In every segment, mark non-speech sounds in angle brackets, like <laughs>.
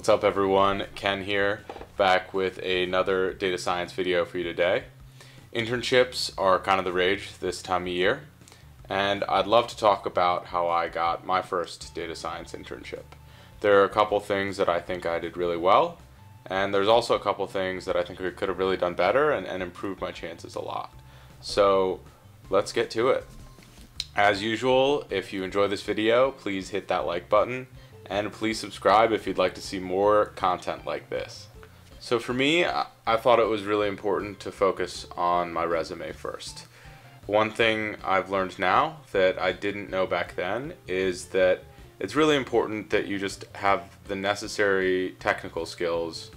What's up everyone? Ken here, back with another data science video for you today. Internships are kind of the rage this time of year, and I'd love to talk about how I got my first data science internship. There are a couple things that I think I did really well, and there's also a couple things that I think I could have really done better and, and improved my chances a lot. So let's get to it. As usual, if you enjoy this video, please hit that like button and please subscribe if you'd like to see more content like this. So for me, I thought it was really important to focus on my resume first. One thing I've learned now that I didn't know back then is that it's really important that you just have the necessary technical skills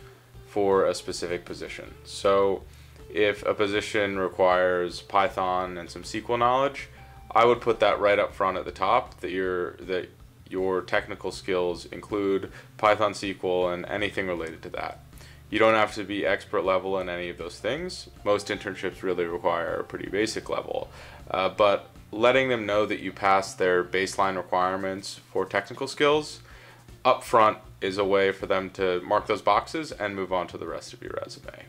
for a specific position. So if a position requires Python and some SQL knowledge, I would put that right up front at the top that you're that your technical skills include Python SQL and anything related to that. You don't have to be expert level in any of those things. Most internships really require a pretty basic level. Uh, but letting them know that you pass their baseline requirements for technical skills up front is a way for them to mark those boxes and move on to the rest of your resume.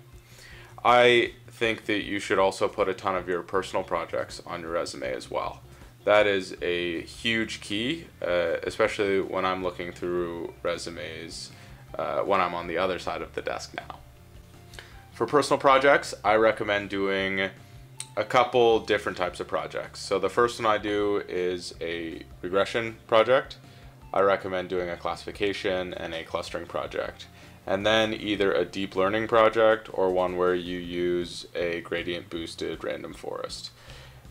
I think that you should also put a ton of your personal projects on your resume as well that is a huge key, uh, especially when I'm looking through resumes uh, when I'm on the other side of the desk now. For personal projects, I recommend doing a couple different types of projects. So the first one I do is a regression project. I recommend doing a classification and a clustering project. And then either a deep learning project or one where you use a gradient boosted random forest.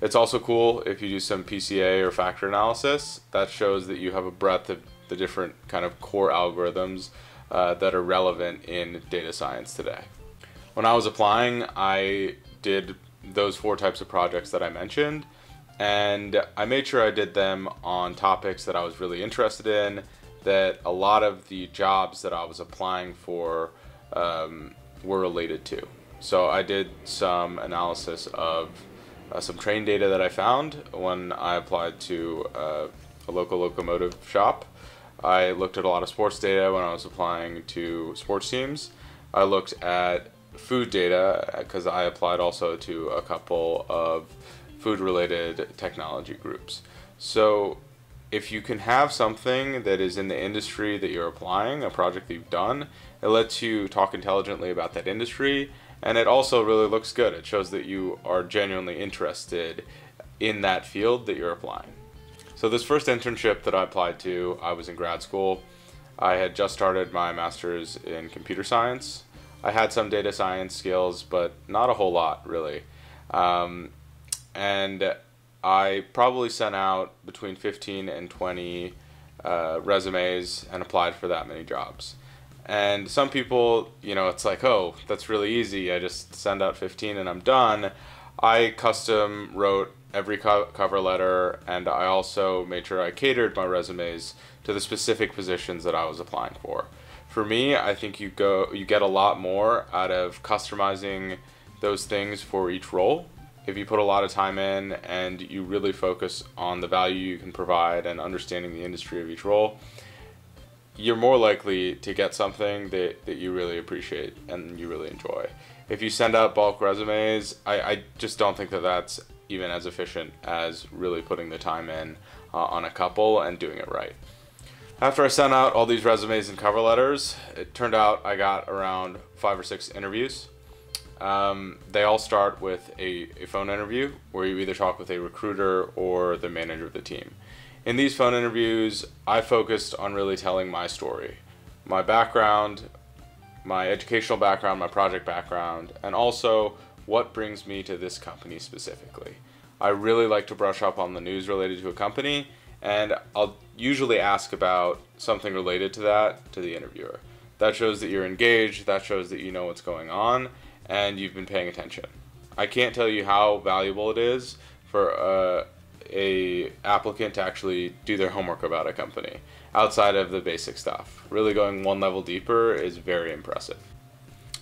It's also cool if you do some PCA or factor analysis. That shows that you have a breadth of the different kind of core algorithms uh, that are relevant in data science today. When I was applying, I did those four types of projects that I mentioned, and I made sure I did them on topics that I was really interested in, that a lot of the jobs that I was applying for um, were related to. So I did some analysis of uh, some train data that I found when I applied to uh, a local locomotive shop. I looked at a lot of sports data when I was applying to sports teams. I looked at food data because I applied also to a couple of food related technology groups. So if you can have something that is in the industry that you're applying, a project that you've done, it lets you talk intelligently about that industry and it also really looks good. It shows that you are genuinely interested in that field that you're applying. So this first internship that I applied to, I was in grad school. I had just started my master's in computer science. I had some data science skills, but not a whole lot really. Um, and I probably sent out between 15 and 20 uh, resumes and applied for that many jobs. And some people, you know, it's like, oh, that's really easy. I just send out 15 and I'm done. I custom wrote every co- cover letter and I also made sure I catered my resumes to the specific positions that I was applying for. For me, I think you go you get a lot more out of customizing those things for each role. If you put a lot of time in and you really focus on the value you can provide and understanding the industry of each role, you're more likely to get something that, that you really appreciate and you really enjoy. If you send out bulk resumes, I, I just don't think that that's even as efficient as really putting the time in uh, on a couple and doing it right. After I sent out all these resumes and cover letters, it turned out I got around five or six interviews. Um, they all start with a, a phone interview where you either talk with a recruiter or the manager of the team. In these phone interviews, I focused on really telling my story, my background, my educational background, my project background, and also what brings me to this company specifically. I really like to brush up on the news related to a company, and I'll usually ask about something related to that to the interviewer. That shows that you're engaged, that shows that you know what's going on, and you've been paying attention. I can't tell you how valuable it is for a, a applicant to actually do their homework about a company outside of the basic stuff. Really going one level deeper is very impressive.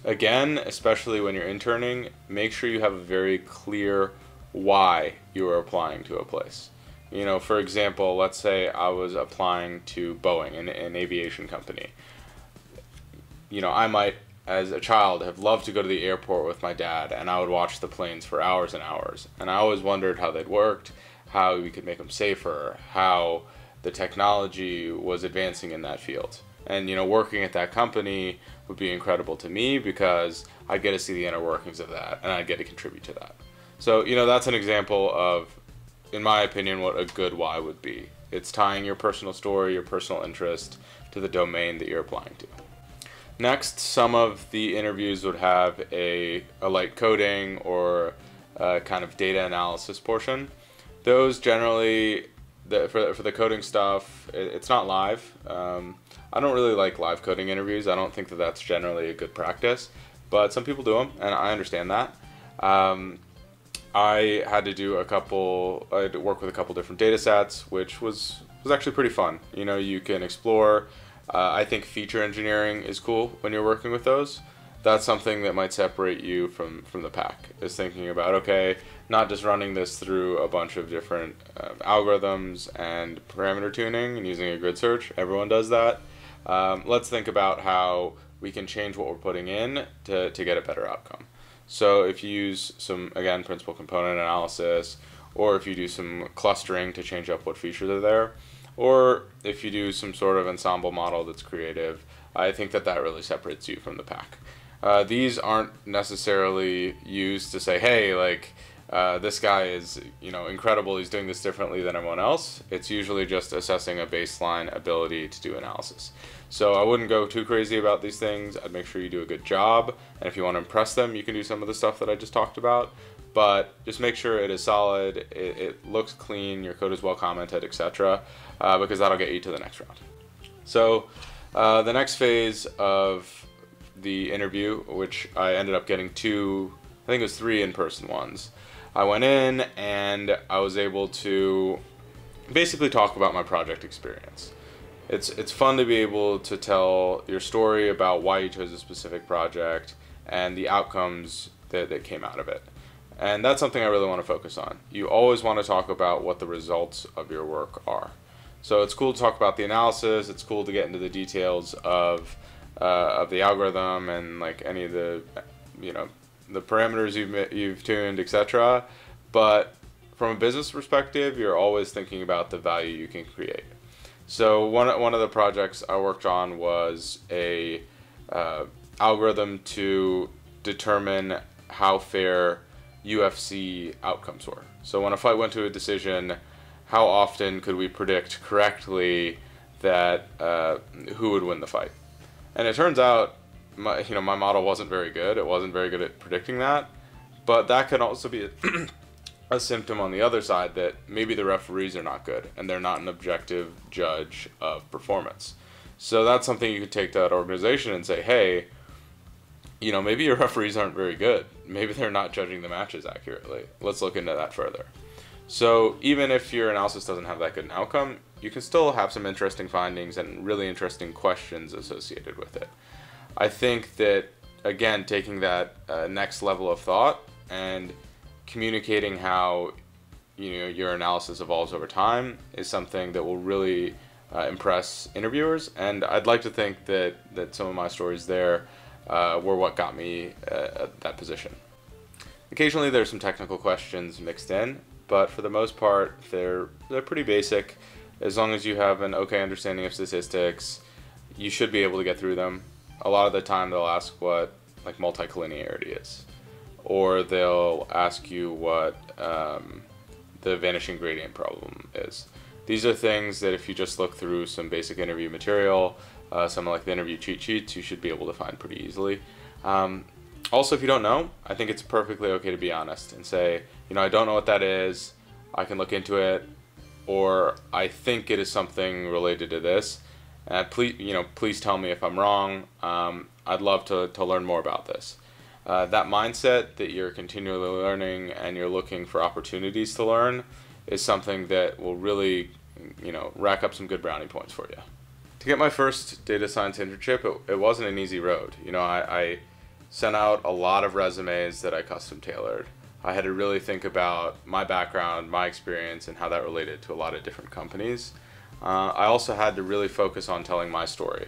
Again, especially when you're interning, make sure you have a very clear why you are applying to a place. You know, for example, let's say I was applying to Boeing, an, an aviation company. you know, I might, as a child, have loved to go to the airport with my dad, and I would watch the planes for hours and hours. And I always wondered how they'd worked, how we could make them safer, how the technology was advancing in that field. And, you know, working at that company would be incredible to me because I get to see the inner workings of that, and I get to contribute to that. So, you know, that's an example of, in my opinion, what a good why would be. It's tying your personal story, your personal interest to the domain that you're applying to. Next, some of the interviews would have a, a light coding or a kind of data analysis portion. Those generally, the, for, for the coding stuff, it, it's not live. Um, I don't really like live coding interviews. I don't think that that's generally a good practice, but some people do them, and I understand that. Um, I had to do a couple. I had to work with a couple different data sets, which was was actually pretty fun. You know, you can explore. Uh, I think feature engineering is cool when you're working with those. That's something that might separate you from from the pack. Is thinking about okay, not just running this through a bunch of different uh, algorithms and parameter tuning and using a grid search. Everyone does that. Um, let's think about how we can change what we're putting in to, to get a better outcome. So if you use some, again, principal component analysis, or if you do some clustering to change up what features are there, or if you do some sort of ensemble model that's creative, I think that that really separates you from the pack. Uh, these aren't necessarily used to say, hey, like, uh, this guy is, you know, incredible. He's doing this differently than everyone else. It's usually just assessing a baseline ability to do analysis. So I wouldn't go too crazy about these things. I'd make sure you do a good job. And if you want to impress them, you can do some of the stuff that I just talked about. But just make sure it is solid, it, it looks clean, your code is well commented, etc. Uh, because that'll get you to the next round. So uh, the next phase of the interview, which I ended up getting two, I think it was three in-person ones. I went in and I was able to basically talk about my project experience. It's it's fun to be able to tell your story about why you chose a specific project and the outcomes that, that came out of it. And that's something I really want to focus on. You always want to talk about what the results of your work are. So it's cool to talk about the analysis. It's cool to get into the details of uh, of the algorithm and like any of the you know the parameters you've you've tuned, etc. But from a business perspective, you're always thinking about the value you can create. So one one of the projects I worked on was a uh, algorithm to determine how fair UFC outcomes were. So when a fight went to a decision, how often could we predict correctly that uh, who would win the fight? And it turns out my you know my model wasn't very good. It wasn't very good at predicting that, but that could also be a, <clears throat> a symptom on the other side that maybe the referees are not good and they're not an objective judge of performance. So that's something you could take to that organization and say, hey, you know, maybe your <laughs> referees aren't very good. Maybe they're not judging the matches accurately. Let's look into that further. So even if your analysis doesn't have that good an outcome, you can still have some interesting findings and really interesting questions associated with it. I think that again, taking that uh, next level of thought and communicating how you know your analysis evolves over time is something that will really uh, impress interviewers. And I'd like to think that that some of my stories there uh, were what got me uh, at that position. Occasionally, there's some technical questions mixed in, but for the most part, they're they're pretty basic. As long as you have an okay understanding of statistics, you should be able to get through them a lot of the time they'll ask what like multicollinearity is, or they'll ask you what um, the vanishing gradient problem is. These are things that if you just look through some basic interview material, uh, some like the interview cheat sheets, you should be able to find pretty easily. Um, also, if you don't know, I think it's perfectly okay to be honest and say, you know, I don't know what that is. I can look into it, or I think it is something related to this uh, please, you know, please tell me if I'm wrong. Um, I'd love to, to learn more about this. Uh, that mindset that you're continually learning and you're looking for opportunities to learn is something that will really, you know, rack up some good brownie points for you. To get my first data science internship, it, it wasn't an easy road. You know, I, I sent out a lot of resumes that I custom tailored. I had to really think about my background, my experience, and how that related to a lot of different companies uh, I also had to really focus on telling my story.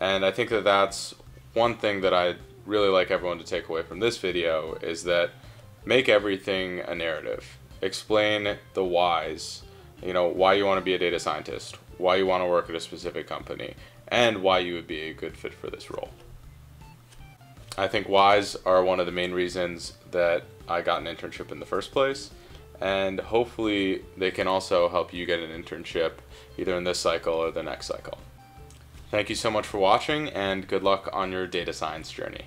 And I think that that's one thing that I'd really like everyone to take away from this video is that make everything a narrative. Explain the whys, you know, why you want to be a data scientist, why you want to work at a specific company, and why you would be a good fit for this role. I think whys are one of the main reasons that I got an internship in the first place, and hopefully they can also help you get an internship either in this cycle or the next cycle. Thank you so much for watching, and good luck on your data science journey.